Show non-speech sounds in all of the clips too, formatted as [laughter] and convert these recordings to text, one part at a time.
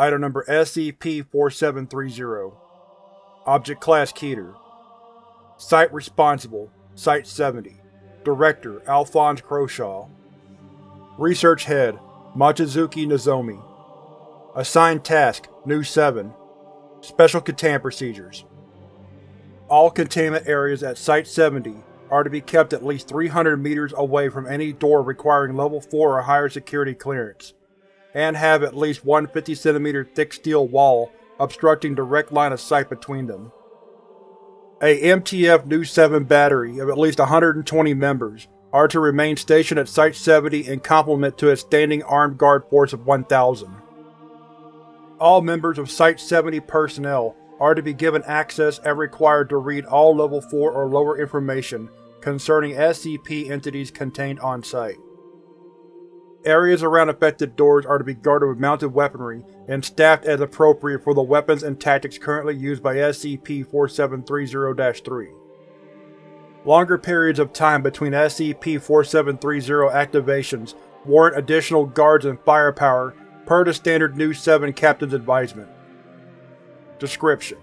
Item number SCP-4730 Object Class Keter. Site Responsible. Site-70 Director Alphonse Croshaw. Research Head Mochizuki Nozomi. Assigned Task Nu-7 Special Containment Procedures. All containment areas at Site-70 are to be kept at least 300 meters away from any door requiring Level 4 or higher security clearance, and have at least one 50 cm thick steel wall obstructing direct line of sight between them. A MTF Nu-7 battery of at least 120 members are to remain stationed at Site-70 in complement to its standing armed guard force of 1,000. All members of Site-70 personnel are to be given access and required to read all Level 4 or lower information concerning SCP entities contained on site. Areas around affected doors are to be guarded with mounted weaponry and staffed as appropriate for the weapons and tactics currently used by SCP-4730-3. Longer periods of time between SCP-4730 activations warrant additional guards and firepower per the standard Nu-7 Captain's Advisement. Description: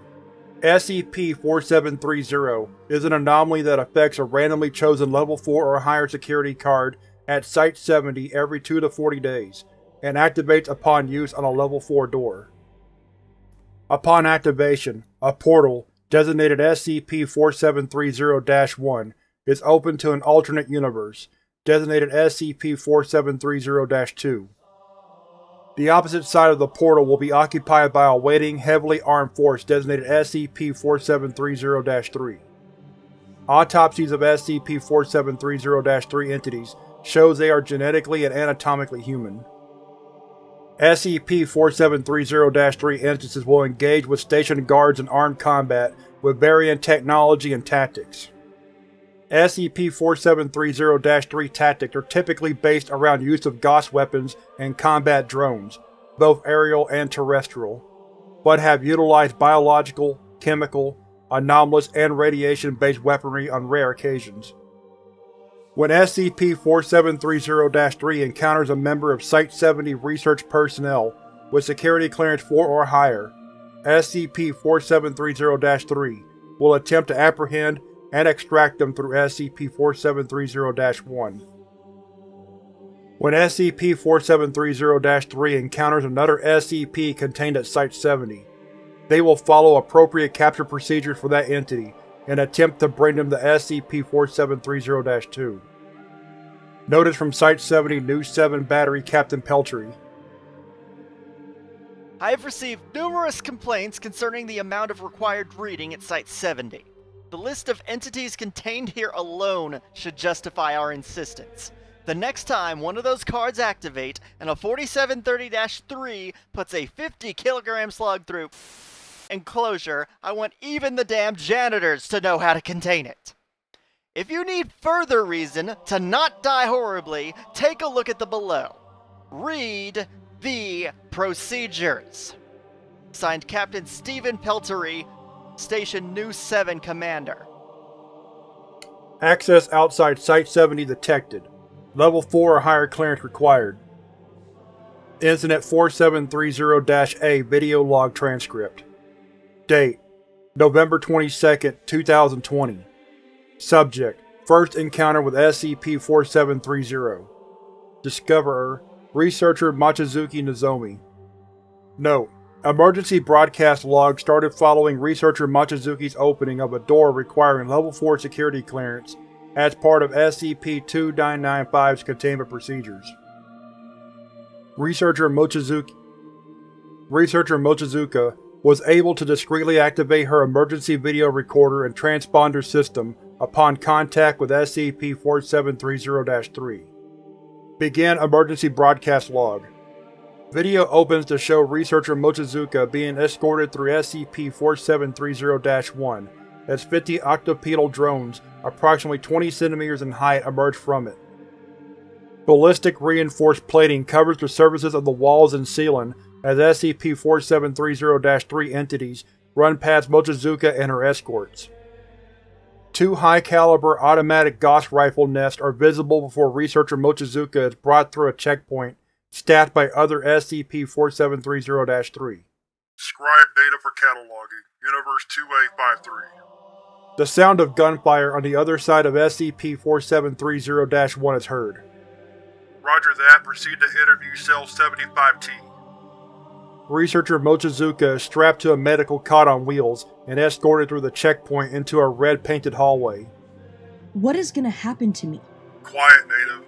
SCP-4730 is an anomaly that affects a randomly chosen Level 4 or higher security card at Site-70 every 2 to 40 days, and activates upon use on a Level 4 door. Upon activation, a portal, designated SCP-4730-1, is opened to an alternate universe, designated SCP-4730-2. The opposite side of the portal will be occupied by a waiting, heavily armed force designated SCP-4730-3. Autopsies of SCP-4730-3 entities shows they are genetically and anatomically human. SCP-4730-3 instances will engage with stationed guards in armed combat with varying technology and tactics. SCP-4730-3 tactics are typically based around use of Gauss weapons and combat drones, both aerial and terrestrial, but have utilized biological, chemical, anomalous, and radiation-based weaponry on rare occasions. When SCP-4730-3 encounters a member of Site-70 research personnel with security clearance 4 or higher, SCP-4730-3 will attempt to apprehend and extract them through SCP-4730-1. When SCP-4730-3 encounters another SCP contained at Site-70, they will follow appropriate capture procedures for that entity and attempt to bring them to SCP-4730-2. Notice from Site-70 Nu-7 Battery Captain Pelterie. I have received numerous complaints concerning the amount of required reading at Site-70. The list of entities contained here alone should justify our insistence. The next time one of those cards activate and a 4730-3 puts a 50 kilogram slug through enclosure, I want even the damn janitors to know how to contain it. If you need further reason to not die horribly, take a look at the below. Read the procedures. Signed Captain Stephan Pelterie, Station Nu-7 Commander. Access outside Site-70 detected. Level 4 or higher clearance required. Incident 4730-A Video Log Transcript Date: November 22, 2020 Subject: First encounter with SCP-4730 Discoverer: Researcher Mochizuki Nozomi. Note: Emergency broadcast log started following researcher Mochizuki's opening of a door requiring Level 4 security clearance as part of SCP-2995's containment procedures. Researcher Mochizuki Researcher Mochizuka was able to discreetly activate her emergency video recorder and transponder system upon contact with SCP-4730-3. Begin emergency broadcast log. Video opens to show researcher Mochizuka being escorted through SCP-4730-1 as 50 octopedal drones approximately 20 cm in height emerge from it. Ballistic reinforced plating covers the surfaces of the walls and ceiling as SCP-4730-3 entities run past Mochizuka and her escorts. Two high-caliber automatic Gauss rifle nests are visible before researcher Mochizuka is brought through a checkpoint staffed by other SCP-4730-3. Scribe data for cataloging. Universe 2853. The sound of gunfire on the other side of SCP-4730-1 is heard. Roger that. Proceed to interview Cell 75T. Researcher Mochizuka is strapped to a medical cot on wheels and escorted through the checkpoint into a red-painted hallway. What is gonna happen to me? Quiet, native.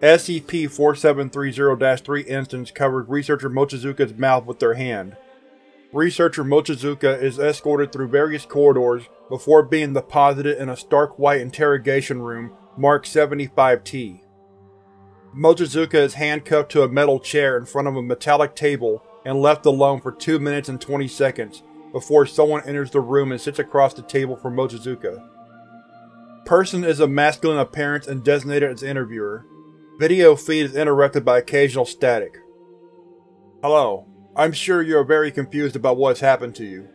SCP-4730-3 instance covered Researcher Mochizuka's mouth with their hand. Researcher Mochizuka is escorted through various corridors before being deposited in a stark white interrogation room marked 75T. Mochizuka is handcuffed to a metal chair in front of a metallic table and left alone for 2 minutes and 20 seconds before someone enters the room and sits across the table from Mochizuka. Person is of masculine appearance and designated as interviewer. Video feed is interrupted by occasional static. Hello. I'm sure you are very confused about what has happened to you.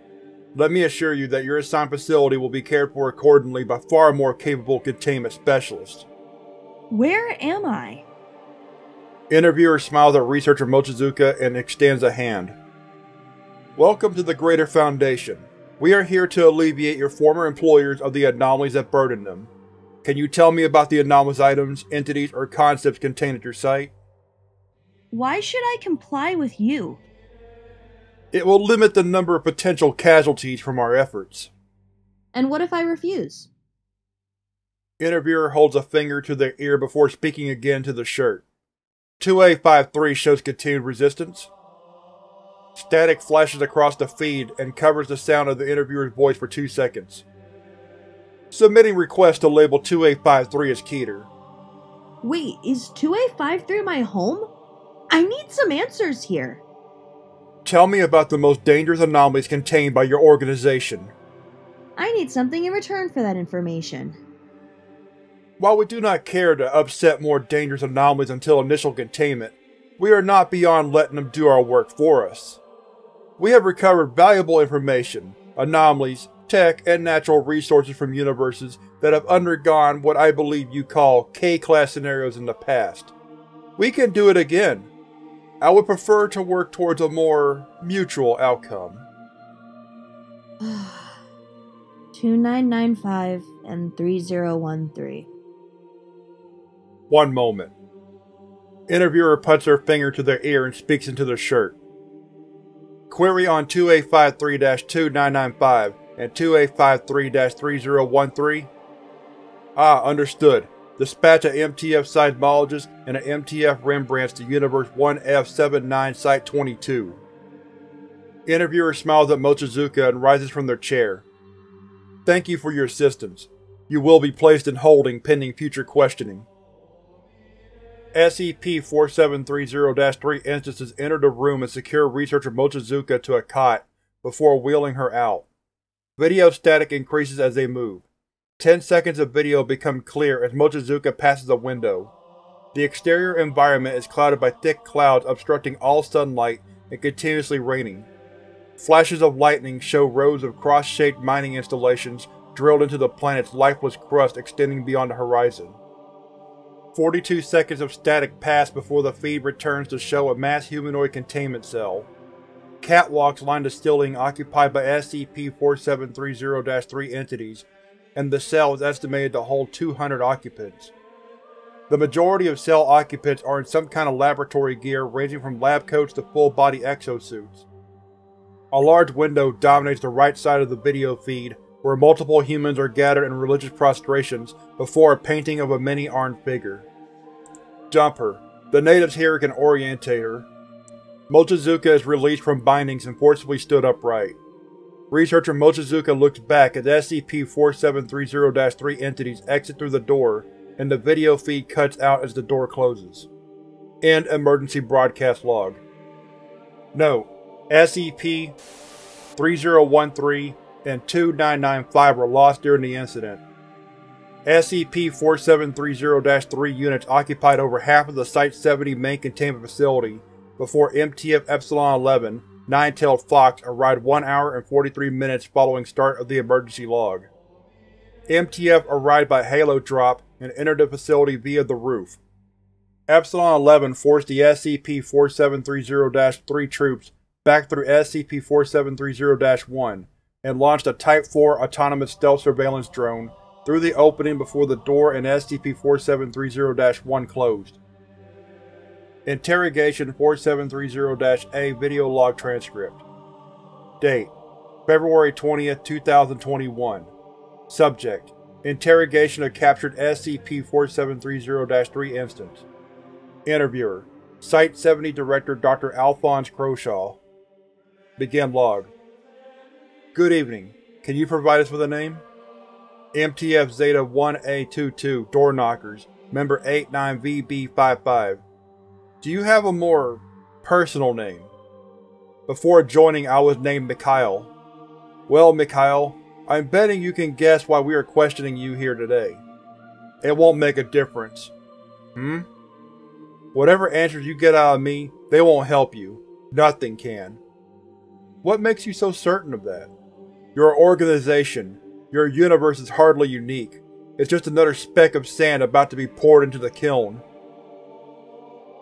Let me assure you that your assigned facility will be cared for accordingly by far more capable containment specialists. Where am I? Interviewer smiles at researcher Mochizuka and extends a hand. Welcome to the Greater Foundation. We are here to alleviate your former employers of the anomalies that burden them. Can you tell me about the anomalous items, entities, or concepts contained at your site? Why should I comply with you? It will limit the number of potential casualties from our efforts. And what if I refuse? Interviewer holds a finger to their ear before speaking again to the shirt. 2A53 shows continued resistance. Static flashes across the feed and covers the sound of the interviewer's voice for two seconds. Submitting request to label 2A53 as Keter. Wait, is 2A53 my home? I need some answers here. Tell me about the most dangerous anomalies contained by your organization. I need something in return for that information. While we do not care to upset more dangerous anomalies until initial containment, we are not beyond letting them do our work for us. We have recovered valuable information, anomalies, tech, and natural resources from universes that have undergone what I believe you call K-class scenarios in the past. We can do it again. I would prefer to work towards a more mutual outcome. [sighs] 2995 and 3013. One moment. Interviewer puts her finger to their ear and speaks into the shirt. Query on 2A53-2995 and 2A53-3013? Ah, understood. Dispatch a MTF seismologist and an MTF Rembrandt to Universe 1F79 Site 22. Interviewer smiles at Mochizuka and rises from their chair. Thank you for your assistance. You will be placed in holding pending future questioning. SCP-4730-3 instances enter the room and secure researcher Mochizuka to a cot before wheeling her out. Video static increases as they move. Ten seconds of video become clear as Mochizuka passes a window. The exterior environment is clouded by thick clouds obstructing all sunlight and continuously raining. Flashes of lightning show rows of cross-shaped mining installations drilled into the planet's lifeless crust extending beyond the horizon. 42 seconds of static pass before the feed returns to show a mass humanoid containment cell. Catwalks line the ceiling occupied by SCP-4730-3 entities, and the cell is estimated to hold 200 occupants. The majority of cell occupants are in some kind of laboratory gear ranging from lab coats to full-body exosuits. A large window dominates the right side of the video feed, where multiple humans are gathered in religious prostrations before a painting of a many-armed figure. Jump her. The natives here can orientate her. Mochizuka is released from bindings and forcibly stood upright. Researcher Mochizuka looks back as SCP-4730-3 entities exit through the door, and the video feed cuts out as the door closes. End emergency broadcast log. Note: SCP-3013 and 2995 were lost during the incident. SCP-4730-3 units occupied over half of the Site-70 main containment facility before MTF Epsilon-11, Nine-tailed Fox arrived 1 hour and 43 minutes following start of the emergency log. MTF arrived by Halo drop and entered the facility via the roof. Epsilon 11 forced the SCP-4730-3 troops back through SCP-4730-1 and launched a Type 4 autonomous stealth surveillance drone through the opening before the door in SCP-4730-1 closed. Interrogation 4730-A Video Log Transcript Date: February 20, 2021 Subject: Interrogation of captured SCP-4730-3 instance Interviewer: Site-70 Director Dr. Alphonse Croshaw Begin log Good evening. Can you provide us with a name? MTF Zeta 1A22 Door Knockers, Member 89VB55 Do you have a more personal name? Before joining I was named Mikhail. Well, Mikhail, I'm betting you can guess why we are questioning you here today. It won't make a difference. Hmm? Whatever answers you get out of me, they won't help you. Nothing can. What makes you so certain of that? Your organization, your universe is hardly unique. It's just another speck of sand about to be poured into the kiln.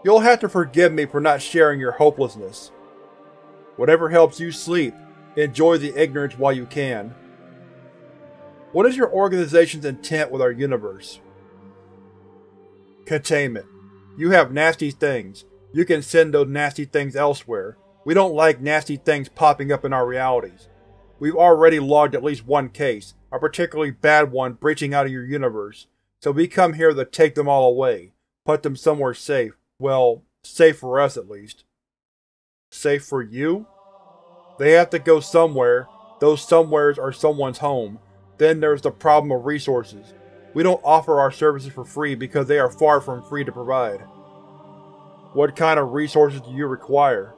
You'll have to forgive me for not sharing your hopelessness. Whatever helps you sleep, enjoy the ignorance while you can. What is your organization's intent with our universe? Containment. You have nasty things. You can send those nasty things elsewhere. We don't like nasty things popping up in our realities. We've already logged at least one case, a particularly bad one breaching out of your universe, so we come here to take them all away, put them somewhere safe. Well, safe for us at least. Safe for you? They have to go somewhere. Those somewheres are someone's home. Then there's the problem of resources. We don't offer our services for free because they are far from free to provide. What kind of resources do you require?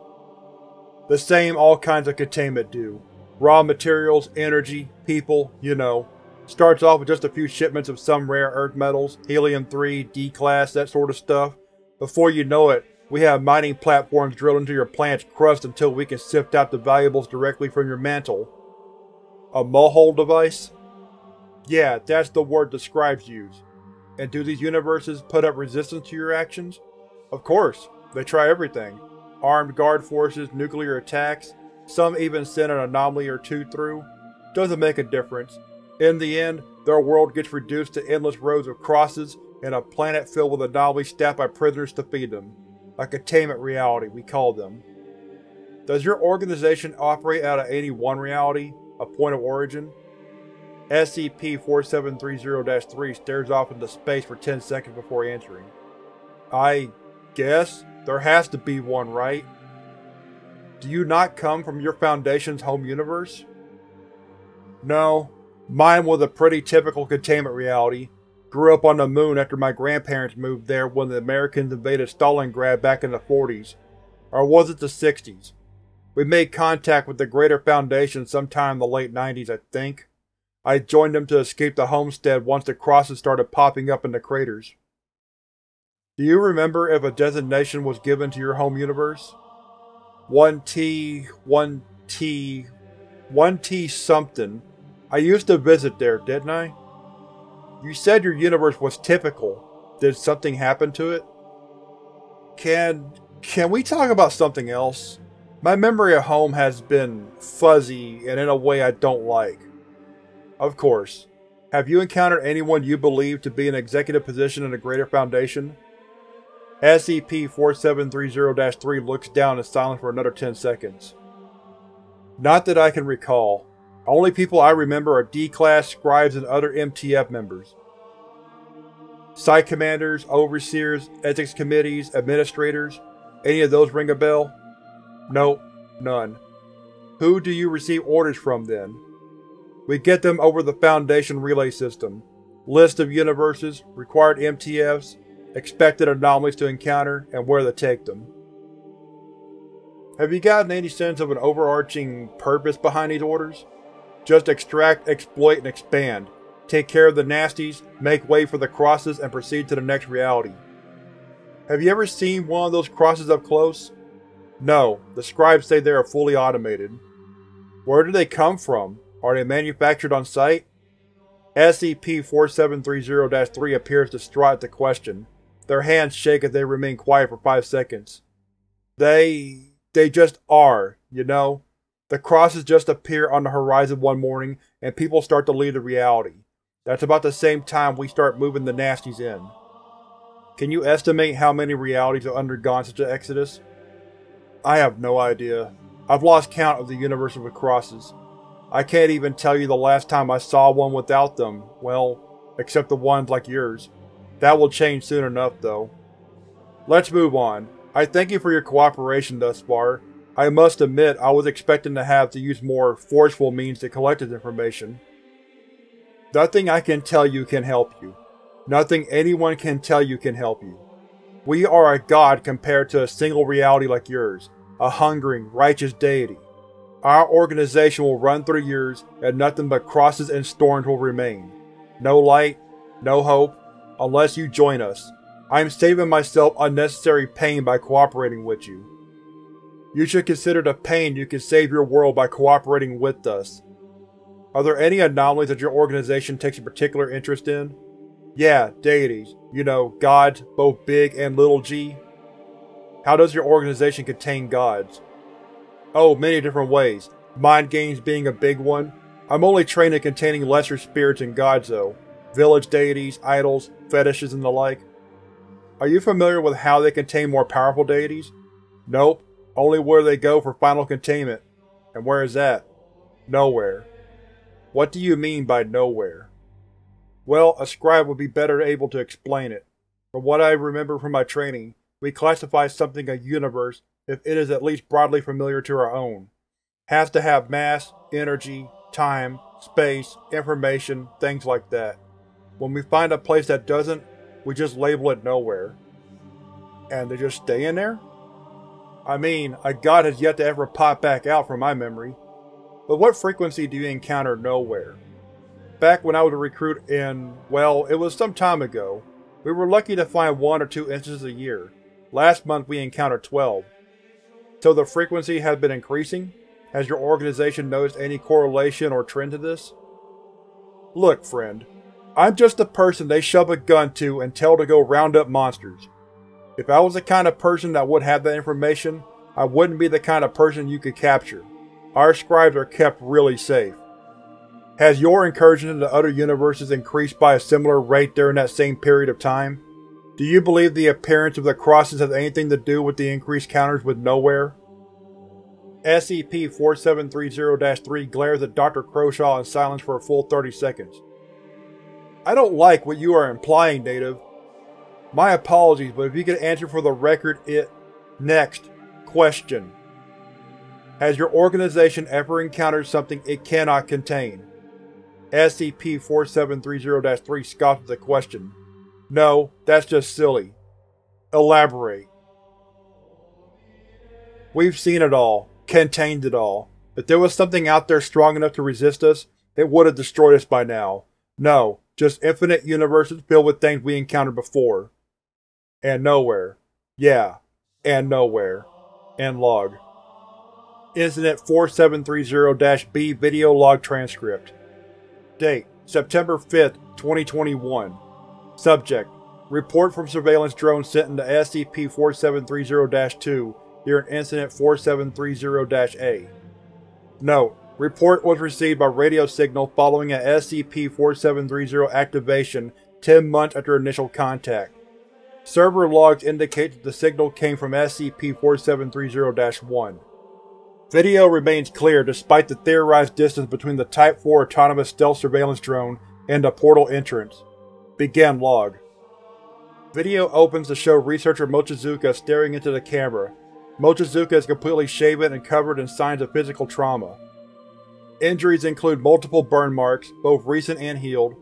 The same all kinds of containment do. Raw materials, energy, people, you know. Starts off with just a few shipments of some rare earth metals, helium-3, D-class, that sort of stuff. Before you know it, we have mining platforms drilled into your planet's crust until we can sift out the valuables directly from your mantle. A Mohole device? Yeah, that's the word the scribes use. And do these universes put up resistance to your actions? Of course, they try everything. Armed guard forces, nuclear attacks, some even send an anomaly or two through. Doesn't make a difference. In the end, their world gets reduced to endless rows of crosses and a planet filled with anomalies staffed by prisoners to feed them. A containment reality, we call them. Does your organization operate out of 81 reality, a point of origin? SCP-4730-3 stares off into space for 10 seconds before answering. I guess there has to be one, right? Do you not come from your Foundation's home universe? No, mine was a pretty typical containment reality. Grew up on the moon after my grandparents moved there when the Americans invaded Stalingrad back in the 40s. Or was it the 60s? We made contact with the Greater Foundation sometime in the late 90s, I think. I joined them to escape the homestead once the crosses started popping up in the craters. Do you remember if a designation was given to your home universe? 1T, 1T, 1T something. I used to visit there, didn't I? You said your universe was typical. Did something happen to it? Can... can we talk about something else? My memory of home has been fuzzy and in a way I don't like. Of course. Have you encountered anyone you believe to be in executive position in the Greater Foundation? SCP-4730-3 looks down in silence for another 10 seconds. Not that I can recall. Only people I remember are D-Class, Scribes, and other MTF members. Site commanders, overseers, ethics committees, administrators, any of those ring a bell? Nope, none. Who do you receive orders from, then? We get them over the Foundation relay system. List of universes, required MTFs, expected anomalies to encounter, and where to take them. Have you gotten any sense of an overarching purpose behind these orders? Just extract, exploit, and expand. Take care of the nasties, make way for the crosses, and proceed to the next reality. Have you ever seen one of those crosses up close? No, the scribes say they are fully automated. Where do they come from? Are they manufactured on site? SCP-4730-3 appears distraught at the question. Their hands shake as they remain quiet for five seconds. They… they just are, you know? The crosses just appear on the horizon one morning, and people start to leave the reality. That's about the same time we start moving the nasties in. Can you estimate how many realities have undergone such an exodus? I have no idea. I've lost count of the universe of crosses. I can't even tell you the last time I saw one without them, well, except the ones like yours. That will change soon enough, though. Let's move on. I thank you for your cooperation thus far. I must admit I was expecting to have to use more forceful means to collect this information. Nothing I can tell you can help you. Nothing anyone can tell you can help you. We are a god compared to a single reality like yours, a hungering, righteous deity. Our organization will run through years, and nothing but crosses and storms will remain. No light, no hope, unless you join us. I am saving myself unnecessary pain by cooperating with you. You should consider the pain you can save your world by cooperating with us. Are there any anomalies that your organization takes a particular interest in? Yeah, deities. You know, gods, both big and little g. How does your organization contain gods? Oh, many different ways. Mind games being a big one. I'm only trained in containing lesser spirits and gods though. Village deities, idols, fetishes and the like. Are you familiar with how they contain more powerful deities? Nope. Only where they go for final containment. And where is that? Nowhere. What do you mean by nowhere? Well, a scribe would be better able to explain it. From what I remember from my training, we classify something a universe if it is at least broadly familiar to our own. Has to have mass, energy, time, space, information, things like that. When we find a place that doesn't, we just label it nowhere. And they just stay in there? I mean, a god has yet to ever pop back out from my memory. But what frequency do you encounter nowhere? Back when I was a recruit in, well, it was some time ago, we were lucky to find one or two instances a year. Last month we encountered 12. So the frequency has been increasing? Has your organization noticed any correlation or trend to this? Look, friend. I'm just the person they shove a gun to and tell to go round up monsters. If I was the kind of person that would have that information, I wouldn't be the kind of person you could capture. Our scribes are kept really safe. Has your incursion into other universes increased by a similar rate during that same period of time? Do you believe the appearance of the crosses has anything to do with the increased counters with Nowhere? SCP-4730-3 glares at Dr. Croshaw in silence for a full 30 seconds. I don't like what you are implying, Native. My apologies, but if you could answer for the record it… Next. Question. Has your organization ever encountered something it cannot contain? SCP-4730-3 scoffs at the question. No, that's just silly. Elaborate. We've seen it all, contained it all. If there was something out there strong enough to resist us, it would have destroyed us by now. No, just infinite universes filled with things we encountered before. And nowhere. Yeah, and nowhere. And log. Incident 4730-B Video Log Transcript Date: September 5, 2021 Subject: Report from surveillance drone sent into SCP-4730-2 during Incident 4730-A. Note: Report was received by radio signal following an SCP-4730 activation 10 months after initial contact. Server logs indicate that the signal came from SCP-4730-1. Video remains clear despite the theorized distance between the Type 4 autonomous stealth surveillance drone and the portal entrance. Begin log. Video opens to show researcher Mochizuka staring into the camera. Mochizuka is completely shaven and covered in signs of physical trauma. Injuries include multiple burn marks, both recent and healed,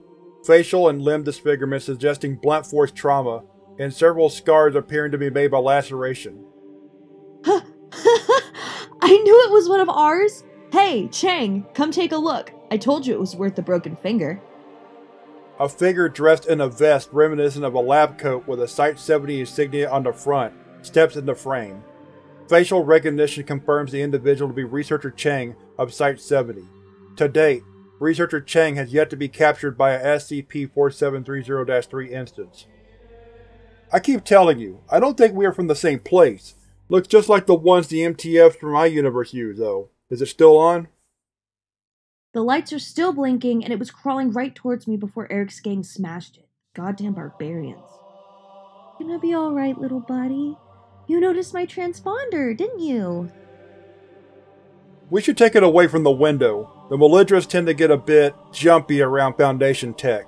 facial and limb disfigurement suggesting blunt force trauma, and several scars appearing to be made by laceration. [laughs] I knew it was one of ours! Hey, Chang, come take a look. I told you it was worth the broken finger. A figure dressed in a vest reminiscent of a lab coat with a Site-70 insignia on the front steps into frame. Facial recognition confirms the individual to be Researcher Chang of Site-70. To date, Researcher Chang has yet to be captured by a SCP-4730-3 instance. I keep telling you, I don't think we are from the same place. Looks just like the ones the MTFs from my universe use, though. Is it still on? The lights are still blinking, and it was crawling right towards me before Eric's gang smashed it. Goddamn barbarians. Gonna be alright, little buddy. You noticed my transponder, didn't you? We should take it away from the window. The Melindras tend to get a bit jumpy around Foundation tech.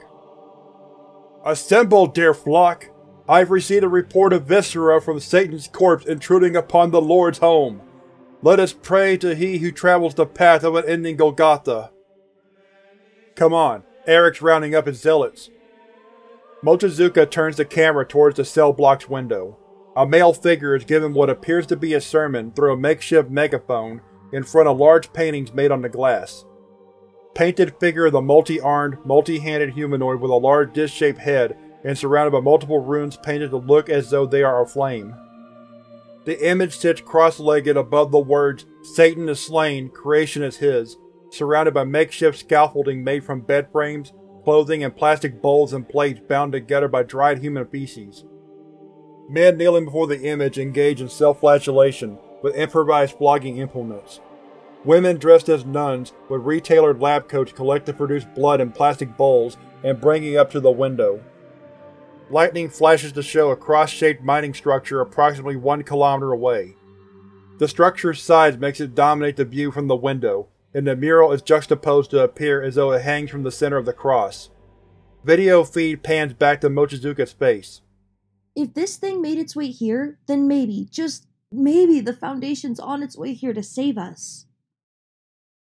Assemble, dear flock! I've received a report of viscera from Satan's corpse intruding upon the Lord's home. Let us pray to he who travels the path of unending Golgotha. Come on, Eric's rounding up his zealots. Mochizuka turns the camera towards the cell block's window. A male figure is given what appears to be a sermon through a makeshift megaphone in front of large paintings made on the glass. Painted figure of the multi-armed, multi-handed humanoid with a large disc-shaped head and surrounded by multiple runes painted to look as though they are aflame. The image sits cross-legged above the words, Satan is slain, creation is his, surrounded by makeshift scaffolding made from bed frames, clothing, and plastic bowls and plates bound together by dried human feces. Men kneeling before the image engage in self-flagellation with improvised flogging implements. Women dressed as nuns with retailored lab coats collect to produce blood in plastic bowls and bring it up to the window. Lightning flashes to show a cross-shaped mining structure approximately one kilometer away. The structure's size makes it dominate the view from the window, and the mural is juxtaposed to appear as though it hangs from the center of the cross. Video feed pans back to Mochizuka's face. If this thing made its way here, then maybe, just maybe the Foundation's on its way here to save us.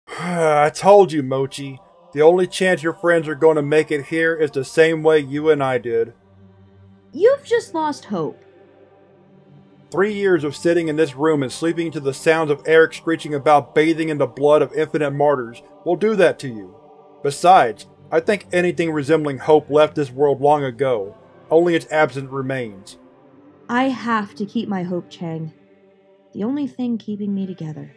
[sighs] I told you, Mochi. The only chance your friends are going to make it here is the same way you and I did. You've just lost hope. Three years of sitting in this room and sleeping to the sounds of Eric screeching about bathing in the blood of infinite martyrs will do that to you. Besides, I think anything resembling hope left this world long ago, only its absence remains. I have to keep my hope, Chang. The only thing keeping me together.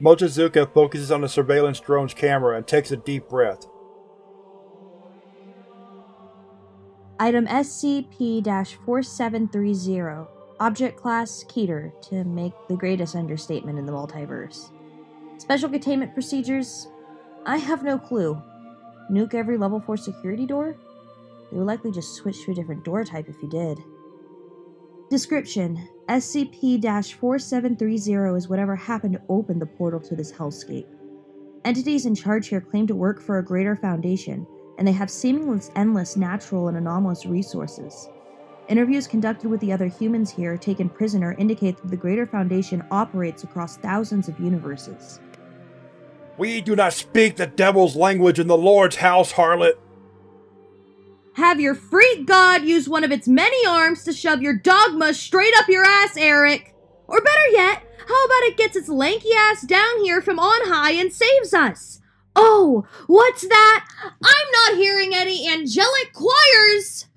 Mochizuka focuses on the surveillance drone's camera and takes a deep breath. Item SCP-4730 Object Class Keter, to make the greatest understatement in the multiverse. Special containment procedures? I have no clue. Nuke every level 4 security door? They would likely just switch to a different door type if you did. Description SCP 4730 is whatever happened to open the portal to this hellscape. Entities in charge here claim to work for a greater foundation, and they have seemingly endless natural and anomalous resources. Interviews conducted with the other humans here taken prisoner indicate that the Greater Foundation operates across thousands of universes. We do not speak the devil's language in the Lord's house, harlot! Have your freak god use one of its many arms to shove your dogma straight up your ass, Eric! Or better yet, how about it gets its lanky ass down here from on high and saves us? Oh, what's that? I'm not hearing any angelic choirs!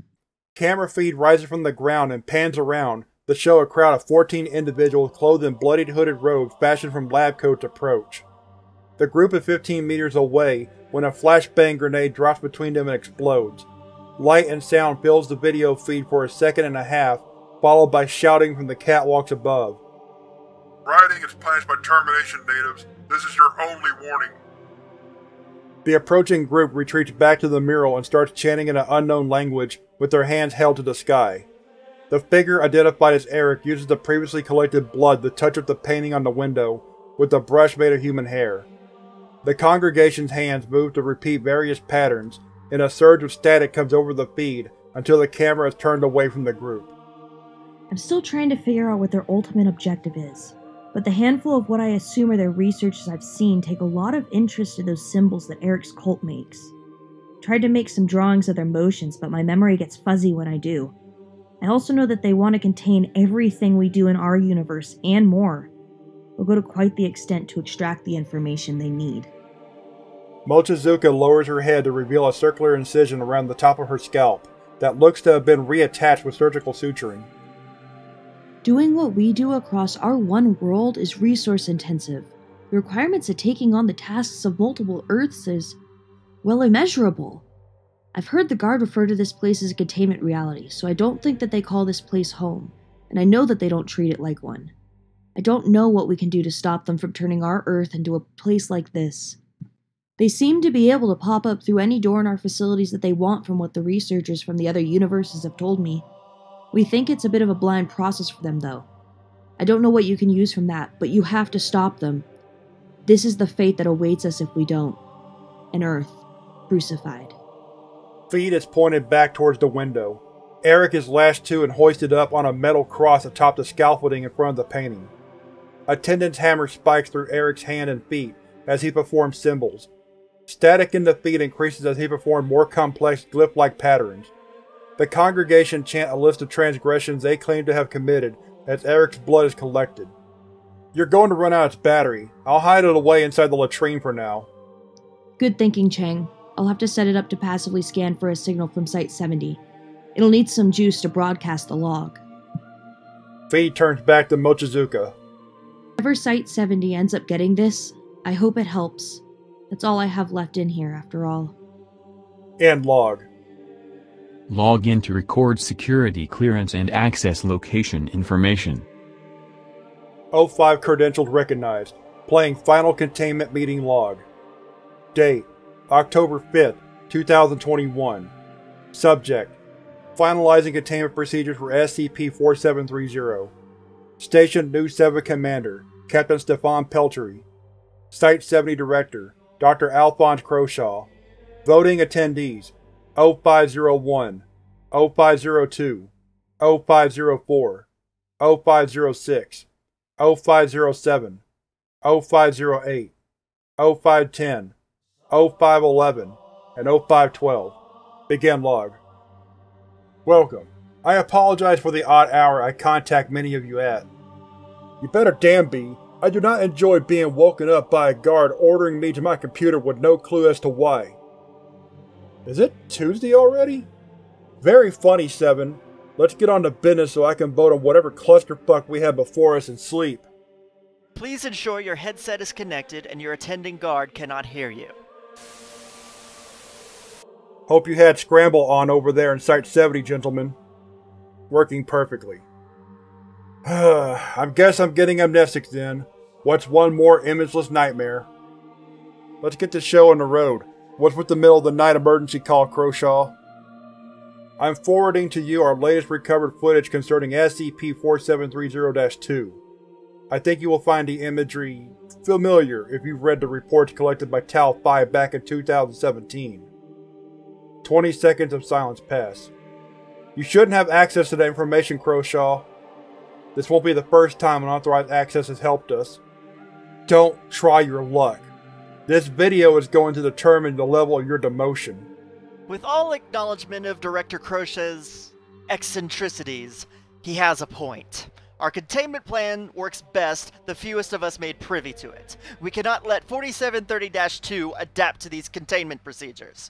Camera feed rises from the ground and pans around to show a crowd of 14 individuals clothed in bloodied hooded robes fashioned from lab coats approach. The group is 15 meters away when a flashbang grenade drops between them and explodes. Light and sound fills the video feed for a second and a half, followed by shouting from the catwalks above. Riding is punished by termination, natives. This is your only warning. The approaching group retreats back to the mural and starts chanting in an unknown language with their hands held to the sky. The figure identified as Eric uses the previously collected blood to touch up the painting on the window with a brush made of human hair. The congregation's hands move to repeat various patterns, and a surge of static comes over the feed until the camera is turned away from the group. I'm still trying to figure out what their ultimate objective is but the handful of what I assume are their researchers I've seen take a lot of interest in those symbols that Eric's cult makes. Tried to make some drawings of their motions, but my memory gets fuzzy when I do. I also know that they want to contain everything we do in our universe and more. They'll go to quite the extent to extract the information they need. Mochizuka lowers her head to reveal a circular incision around the top of her scalp that looks to have been reattached with surgical suturing. Doing what we do across our one world is resource intensive. The requirements of taking on the tasks of multiple Earths is, well, immeasurable. I've heard the guard refer to this place as a containment reality, so I don't think that they call this place home, and I know that they don't treat it like one. I don't know what we can do to stop them from turning our Earth into a place like this. They seem to be able to pop up through any door in our facilities that they want, from what the researchers from the other universes have told me. We think it's a bit of a blind process for them, though. I don't know what you can use from that, but you have to stop them. This is the fate that awaits us if we don't. An Earth crucified. Feet is pointed back towards the window. Eric is lashed to and hoisted up on a metal cross atop the scaffolding in front of the painting. Attendant's hammer spikes through Eric's hand and feet as he performs symbols. Static in the feet increases as he performs more complex glyph-like patterns. The congregation chant a list of transgressions they claim to have committed as Eric's blood is collected. You're going to run out its battery. I'll hide it away inside the latrine for now. Good thinking, Chang. I'll have to set it up to passively scan for a signal from Site 70. It'll need some juice to broadcast the log. Feed turns back to Mochizuka. Whoever Site 70 ends up getting this, I hope it helps. That's all I have left in here, after all. End log. Log in to record security clearance and access location information. O5 credentials recognized. Playing final containment meeting log. Date October 5th, 2021. Subject Finalizing containment procedures for SCP-4730. Station Nu-7 Commander Captain Stephan Pelterie. Site 70 Director Dr. Alphonse Croshaw. Voting attendees 0501, 0502, 0504, 0506, 0507, 0508, 0510, 0511, and 0512. Begin log. Welcome. I apologize for the odd hour I contact many of you at. You better damn be. I do not enjoy being woken up by a guard ordering me to my computer with no clue as to why. Is it Tuesday already? Very funny, Seven. Let's get on to business so I can vote on whatever clusterfuck we have before us and sleep. Please ensure your headset is connected and your attending guard cannot hear you. Hope you had Scramble on over there in Site 70, gentlemen. Working perfectly. [sighs] I guess I'm getting amnesic then. What's one more imageless nightmare? Let's get this show on the road. What's with the middle of the night emergency call, Croshaw? I'm forwarding to you our latest recovered footage concerning SCP-4730-2. I think you will find the imagery familiar if you've read the reports collected by Tau 5 back in 2017. 20 seconds of silence pass. You shouldn't have access to that information, Croshaw. This won't be the first time unauthorized access has helped us. Don't try your luck. This video is going to determine the level of your demotion. With all acknowledgement of Director Croshaw's eccentricities, he has a point. Our containment plan works best the fewest of us made privy to it. We cannot let 4730-2 adapt to these containment procedures.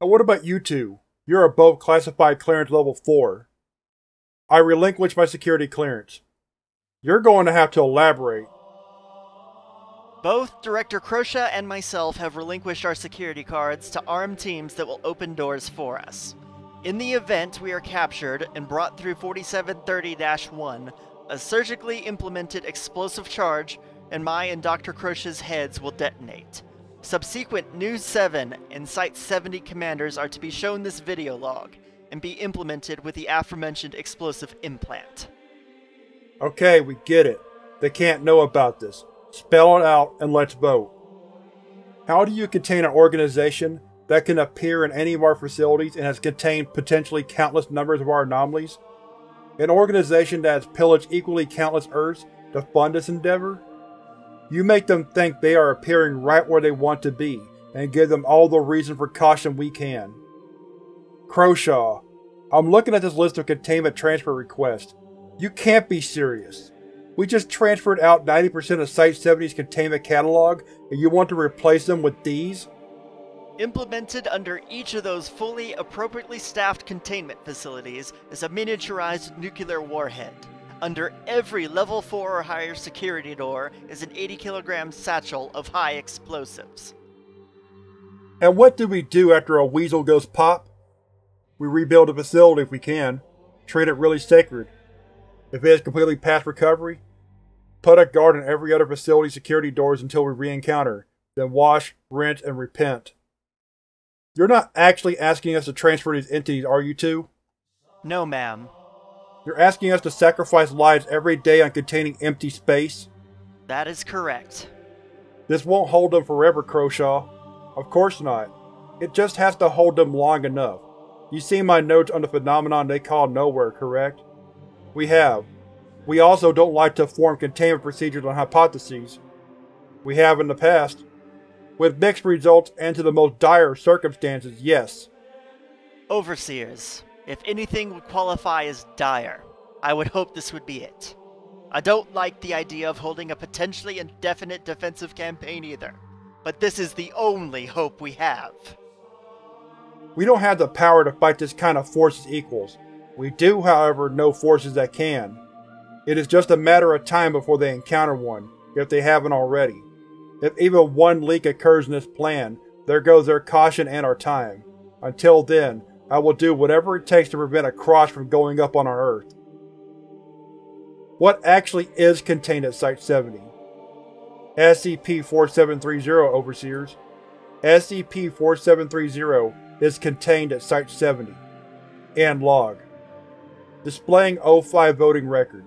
And what about you two? You're above classified clearance level 4. I relinquish my security clearance. You're going to have to elaborate. Both Director Croshaw and myself have relinquished our security cards to armed teams that will open doors for us. In the event we are captured and brought through 4730-1, a surgically implemented explosive charge in my and Dr. Croshaw's heads will detonate. Subsequent News 7 and Site 70 commanders are to be shown this video log and be implemented with the aforementioned explosive implant. Okay, we get it. They can't know about this. Spell it out and let's vote. How do you contain an organization that can appear in any of our facilities and has contained potentially countless numbers of our anomalies? An organization that has pillaged equally countless Earths to fund this endeavor? You make them think they are appearing right where they want to be, and give them all the reason for caution we can. Croshaw, I'm looking at this list of containment transfer requests. You can't be serious. We just transferred out 90% of Site 70's containment catalog, and you want to replace them with these? Implemented under each of those fully appropriately staffed containment facilities is a miniaturized nuclear warhead. Under every level 4 or higher security door is an 80 kilogram satchel of high explosives. And what do we do after a weasel goes pop? We rebuild the facility if we can, treat it really sacred. If it is completely past recovery, put a guard on every other facility security doors until we re-encounter, then wash, rinse, and repent. You're not actually asking us to transfer these entities, are you two? No, ma'am. You're asking us to sacrifice lives every day on containing empty space? That is correct. This won't hold them forever, Croshaw. Of course not. It just has to hold them long enough. You see my notes on the phenomenon they call nowhere, correct? We have. We also don't like to form containment procedures on hypotheses. We have in the past. With mixed results and to the most dire circumstances, yes. Overseers, if anything would qualify as dire, I would hope this would be it. I don't like the idea of holding a potentially indefinite defensive campaign either, but this is the only hope we have. We don't have the power to fight this kind of force as equals. We do, however, know forces that can. It is just a matter of time before they encounter one, if they haven't already. If even one leak occurs in this plan, there goes their caution and our time. Until then, I will do whatever it takes to prevent a cross from going up on our Earth. What actually is contained at Site-70? SCP-4730, Overseers. SCP-4730 is contained at Site-70. And log. Displaying O5 voting record.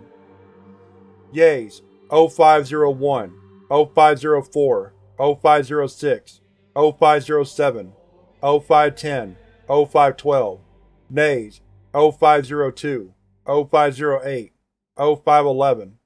Yeas, 0501, 0504, 0506, 0507, 0510, 0512, Nays, 0502, 0508, 0511,